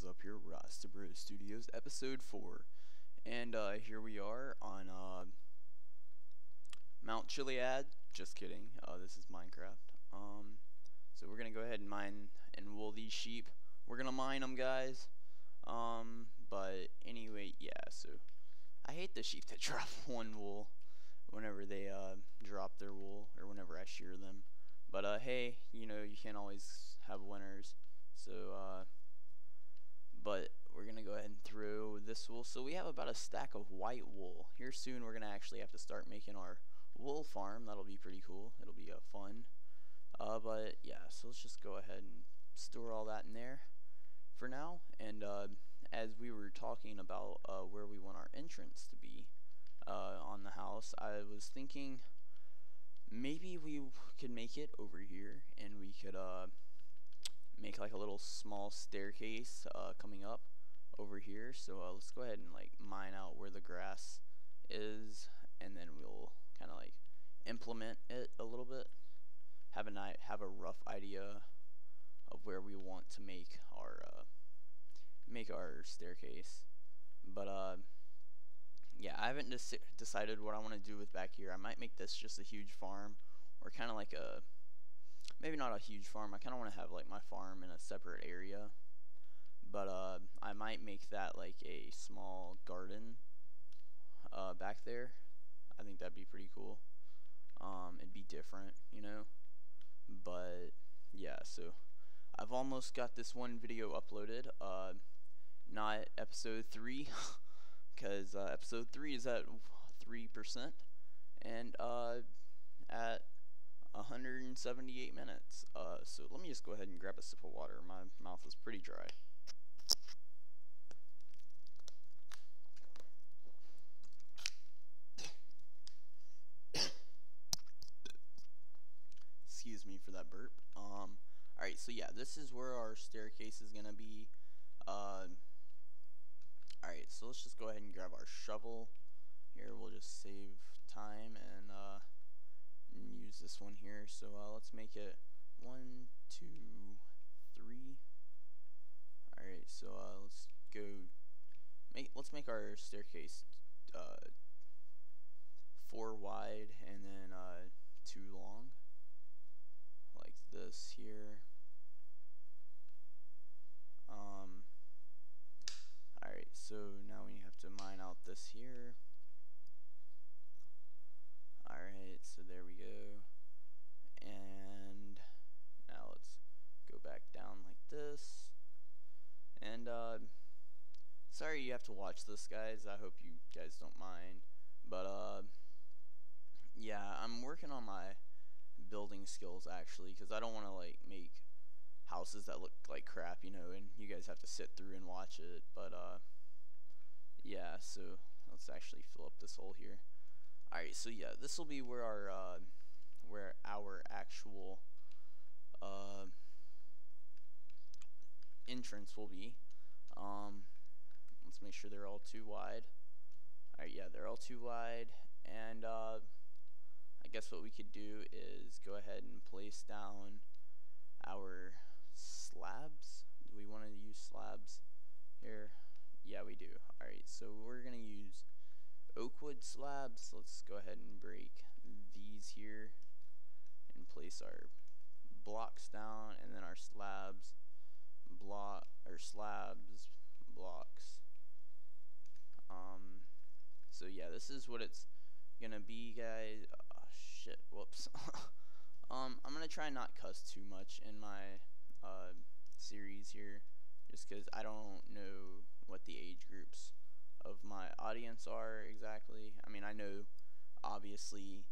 is up here? Rasta Bros Studios, episode 4. And uh, here we are on uh, Mount Chiliad. Just kidding. Uh, this is Minecraft. Um, so we're going to go ahead and mine and wool these sheep. We're going to mine them, guys. Um, but anyway, yeah, so I hate the sheep that drop one wool whenever they uh, drop their wool or whenever I shear them. But uh, hey, you know, you can't always have winners. So, uh, but we're going to go ahead and throw this wool. So we have about a stack of white wool. Here soon we're going to actually have to start making our wool farm. That'll be pretty cool. It'll be uh, fun. Uh, but yeah, so let's just go ahead and store all that in there for now. And uh, as we were talking about uh, where we want our entrance to be uh, on the house, I was thinking maybe we could make it over here and we could uh, make like a little small staircase uh, coming up over here. So uh, let's go ahead and like mine out where the grass is, and then we'll kind of like implement it a little bit. Have a night, have a rough idea of where we want to make our uh, make our staircase. But uh, yeah, I haven't decided what I want to do with back here. I might make this just a huge farm, or kind of like a maybe not a huge farm. I kind of want to have like my farm in a separate area. But uh, I might make that like a small garden uh, back there. I think that'd be pretty cool. Um, it'd be different, you know. But yeah, so I've almost got this one video uploaded. Uh, not episode three, because uh, episode three is at three percent, and uh, at 178 minutes. Uh, so let me just go ahead and grab a sip of water. My mouth is pretty dry. Excuse me for that burp. Um, alright, so yeah, this is where our staircase is going to be. Uh, alright, so let's just go ahead and grab our shovel. Here, we'll just save time and uh, use this one here. So uh, let's make it one, two, three. All right, so uh, let's go. Make let's make our staircase uh, four wide and then uh, two long, like this here. Um. All right, so now we have to mine out this here. Alright, so there we go. And now let's go back down like this. And, uh, sorry you have to watch this, guys. I hope you guys don't mind. But, uh, yeah, I'm working on my building skills, actually, because I don't want to, like, make houses that look like crap, you know, and you guys have to sit through and watch it. But, uh, yeah, so let's actually fill up this hole here. Alright, so yeah, this will be where our uh, where our actual uh, entrance will be. Um, make sure they're all too wide. Alright, yeah, they're all too wide. And uh, I guess what we could do is go ahead and place down our slabs. Do we want to use slabs here? Yeah, we do. Alright, so we're going to use oak wood slabs. Let's go ahead and break these here and place our blocks down and then our slabs block or slabs blocks um so yeah this is what it's gonna be guys oh, shit whoops um I'm gonna try not cuss too much in my uh series here just because I don't know what the age groups of my audience are exactly. I mean, I know obviously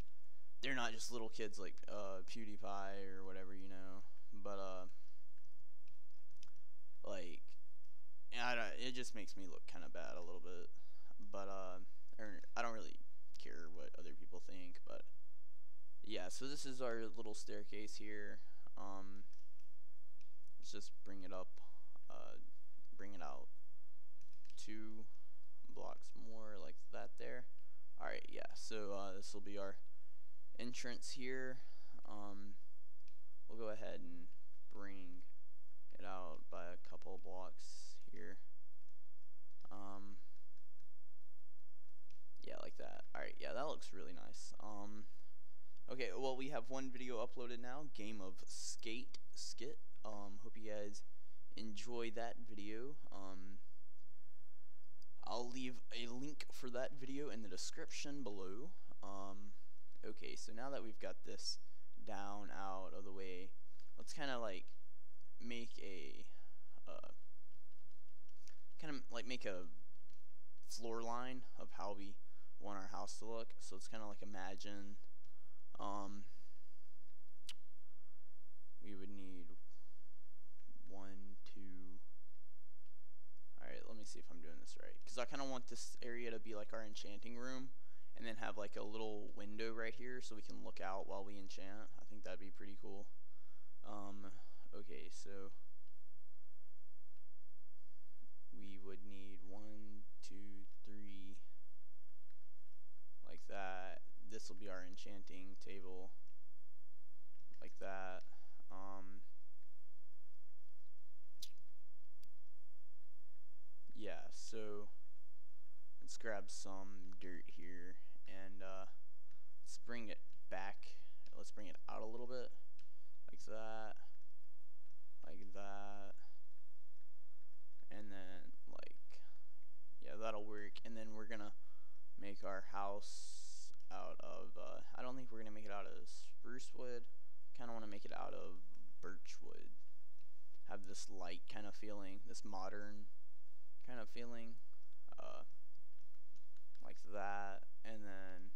they're not just little kids like uh, PewDiePie or whatever, you know, but uh, like, I don't, it just makes me look kind of bad a little bit. so this is our little staircase here. Um, let's just bring it up, uh, bring it out two blocks more like that there. Alright, yeah, so uh, this will be our entrance here. Um, we'll go ahead and bring it out by a couple blocks here. Um, yeah, like that. Alright, yeah, that looks really nice. Um, okay, well we have one video uploaded now. Game of Skate Skit. Um, hope you guys enjoy that video. Um, I'll leave a link for that video in the description below. Um, okay, so now that we've got this down out of the way, let's kind of like make a uh, kind of like make a floor line of how we want our house to look. So it's kind of like imagine um, we would need one, two. All right, let me see if I'm doing this right. Because I kind of want this area to be like our enchanting room and then have like a little window right here so we can look out while we enchant. I think that'd be pretty cool. Um, okay, so we would need one, two, three, like that. This will be our enchanting table, like that. Um, yeah, so let's grab some dirt here and uh, let's bring it back. Let's bring it out a little bit, like that, like that, and then like, yeah, that'll work. And then we're gonna make our house out of, uh, I don't think we're gonna make it out of spruce wood. Kind of want to make it out of birch wood. Have this light kind of feeling, this modern kind of feeling, uh, like that, and then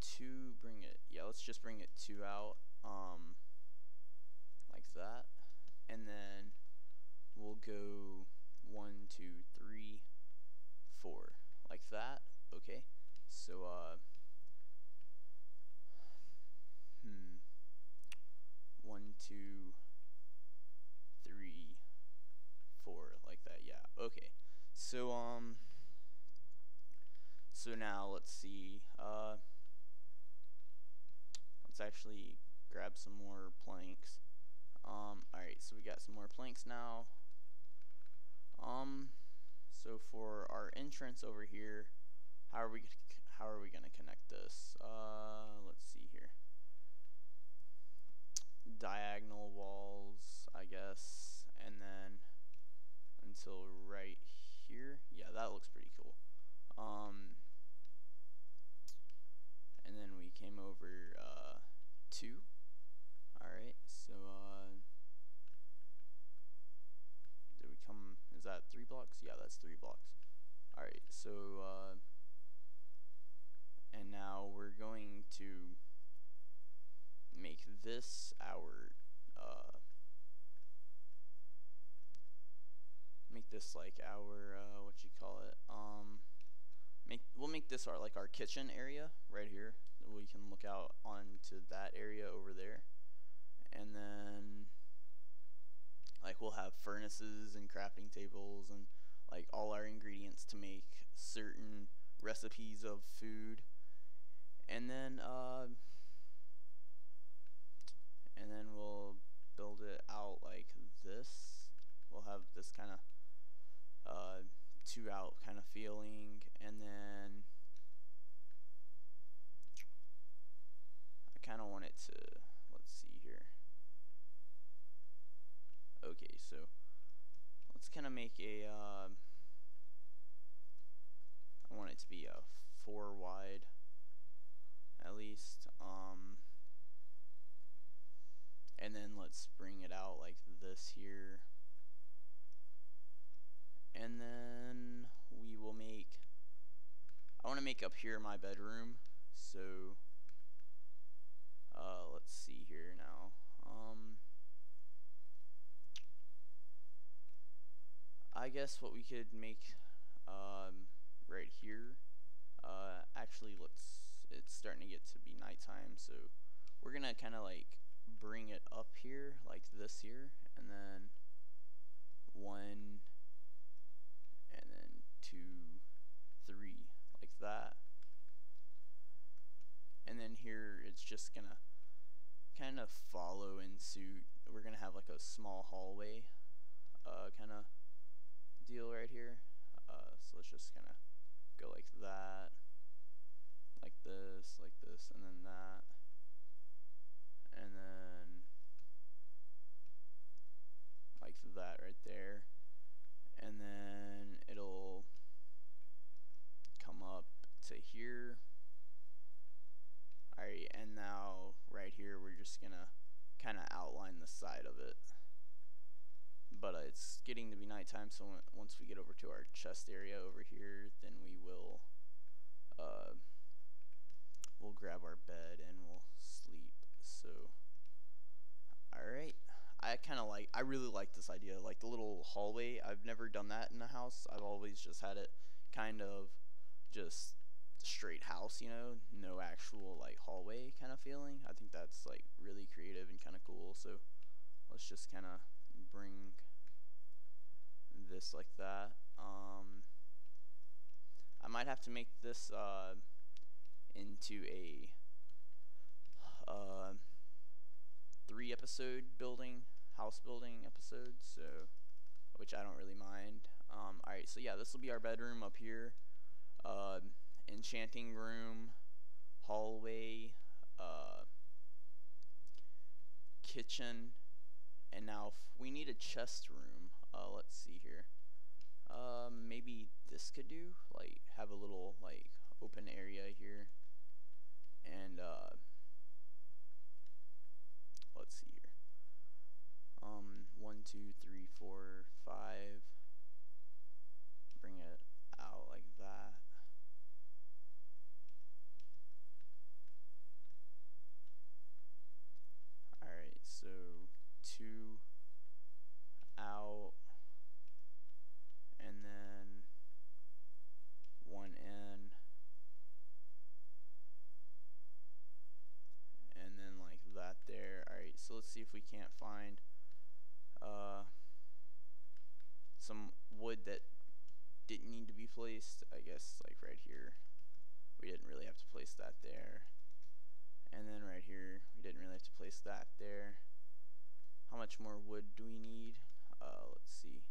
two, bring it, yeah, let's just bring it two out, um, like that, and then we'll go one, two, three, four, like that, okay, so, uh, hmm, one, two, three, four, like that, yeah, okay, so, um, so now let's see, uh, let's actually grab some more planks, um, alright, so we got some more planks now, um, so for our entrance over here, how are we, how are we gonna connect this, uh, let's see here, diagonal walls, I guess, and then until right here. Yeah, that looks pretty cool. Um, and then we came over uh, two. All right, so uh, did we come? Is that three blocks? Yeah, that's three blocks. All right, so uh, and now we're going to make this our uh, make this like our uh, what you call it um make we'll make this our like our kitchen area right here. We can look out onto that area over there. And then like we'll have furnaces and crafting tables and like all our ingredients to make certain recipes of food. And then uh and then we'll build it out like this we'll have this kind of uh, two out kind of feeling and then I kind of want it to let's see here. Okay so let's kind of make a uh, I want it to be a four wide at least um and then let's bring it out like this here and then we will make I want to make up here my bedroom so uh, let's see here now. Um, I guess what we could make um, right here uh, actually let's it's starting to get to be nighttime so we're gonna kind of like bring it up here like this here and then one two, three, like that. And then here it's just gonna kind of follow in suit. We're gonna have like a small hallway uh, kind of deal right here. Uh, so let's just kind of go like that, like this, like this, and then that, and then like that right there, and then it'll to here. Alright, and now right here we're just going to kind of outline the side of it. But uh, it's getting to be nighttime, so once we get over to our chest area over here, then we will uh, we'll grab our bed and we'll sleep. So, alright. I kind of like, I really like this idea, like the little hallway. I've never done that in a house. I've always just had it kind of just straight house, you know, no actual like hallway kind of feeling. I think that's like really creative and kind of cool. So let's just kind of bring this like that. Um, I might have to make this uh, into a uh, three episode building, house building episode, so which I don't really mind. Um, Alright, so yeah, this will be our bedroom up here. Uh, enchanting room, hallway, uh, kitchen, and now we need a chest room. Uh, let's see here. Um, maybe this could do, like, have a little, like, open area here. And, uh, let's see here. Um, one, two, three, four, five. Bring it out like that. Alright, so two out and then one in and then like that there. Alright, so let's see if we can't find uh, some wood that didn't need to be placed. I guess like right here. We didn't really have to place that there. And then right here, we didn't really have to place that there. How much more wood do we need? Uh, let's see.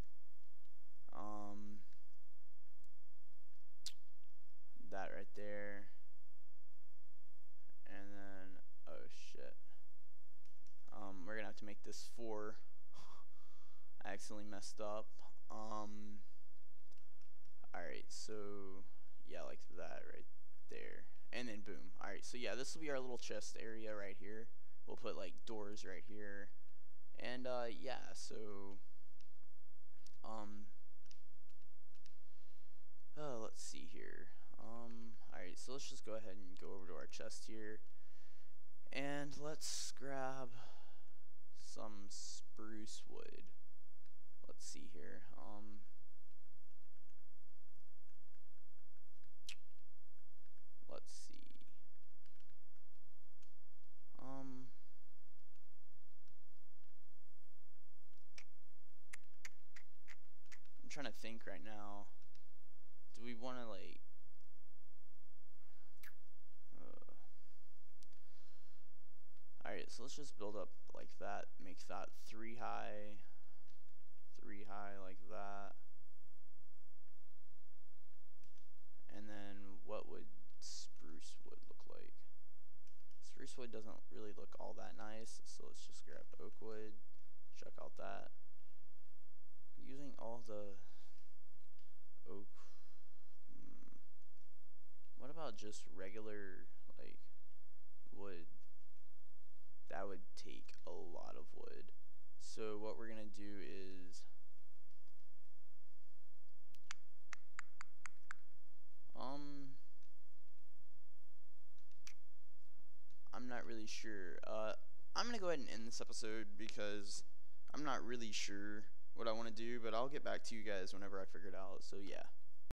Um, that right there. And then, oh shit. Um, we're gonna have to make this four. I accidentally messed up. Um, alright, so, yeah, like that right there. And then boom. Alright, so yeah, this will be our little chest area right here. We'll put like doors right here. And uh, yeah, so um uh, let's see here. Um alright, so let's just go ahead and go over to our chest here. And let's grab some spruce wood. Let's see here. Um let's see. Um I'm trying to think right now. Do we want to like uh, Alright, so let's just build up like that. Make that three high. Three high like that. And then what would spruce wood look like? Spruce wood doesn't really look all that nice, so let's just grab oak wood. Check out that. Using all the oak. Hmm. What about just regular like wood? That would take a lot of wood. So what we're gonna do is um I'm not really sure. Uh I'm gonna go ahead and end this episode because I'm not really sure what I want to do, but I'll get back to you guys whenever I figure it out. So yeah.